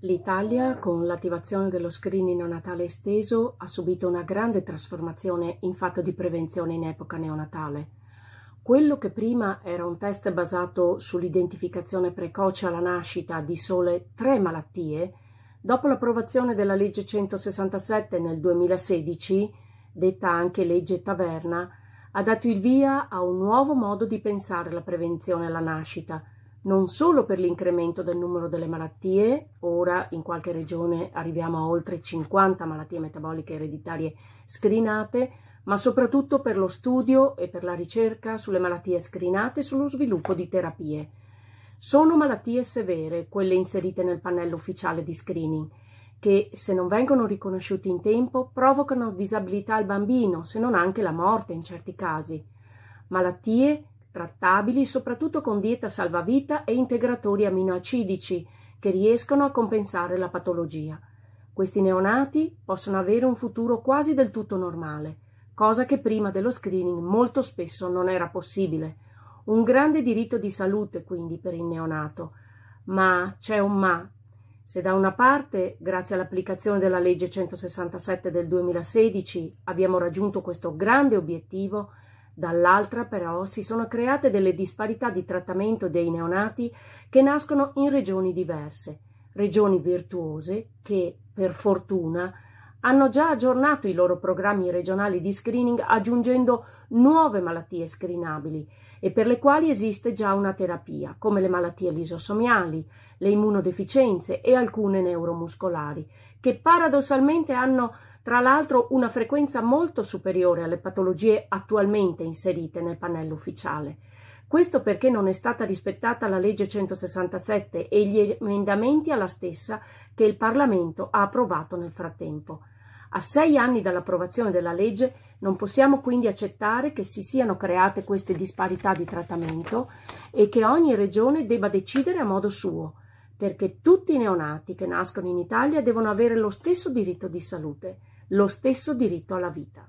L'Italia, con l'attivazione dello screening neonatale esteso, ha subito una grande trasformazione in fatto di prevenzione in epoca neonatale. Quello che prima era un test basato sull'identificazione precoce alla nascita di sole tre malattie, dopo l'approvazione della legge 167 nel 2016, detta anche legge Taverna, ha dato il via a un nuovo modo di pensare la prevenzione alla nascita, non solo per l'incremento del numero delle malattie, ora in qualche regione arriviamo a oltre 50 malattie metaboliche ereditarie screenate, ma soprattutto per lo studio e per la ricerca sulle malattie screenate e sullo sviluppo di terapie. Sono malattie severe quelle inserite nel pannello ufficiale di screening, che se non vengono riconosciuti in tempo provocano disabilità al bambino, se non anche la morte in certi casi. Malattie trattabili soprattutto con dieta salvavita e integratori aminoacidici che riescono a compensare la patologia. Questi neonati possono avere un futuro quasi del tutto normale, cosa che prima dello screening molto spesso non era possibile. Un grande diritto di salute quindi per il neonato. Ma c'è un ma. Se da una parte, grazie all'applicazione della legge 167 del 2016, abbiamo raggiunto questo grande obiettivo, Dall'altra però si sono create delle disparità di trattamento dei neonati che nascono in regioni diverse, regioni virtuose che, per fortuna, hanno già aggiornato i loro programmi regionali di screening aggiungendo nuove malattie screenabili e per le quali esiste già una terapia, come le malattie lisosomiali, le immunodeficienze e alcune neuromuscolari, che paradossalmente hanno tra l'altro una frequenza molto superiore alle patologie attualmente inserite nel pannello ufficiale. Questo perché non è stata rispettata la legge 167 e gli emendamenti alla stessa che il Parlamento ha approvato nel frattempo. A sei anni dall'approvazione della legge non possiamo quindi accettare che si siano create queste disparità di trattamento e che ogni regione debba decidere a modo suo, perché tutti i neonati che nascono in Italia devono avere lo stesso diritto di salute lo stesso diritto alla vita.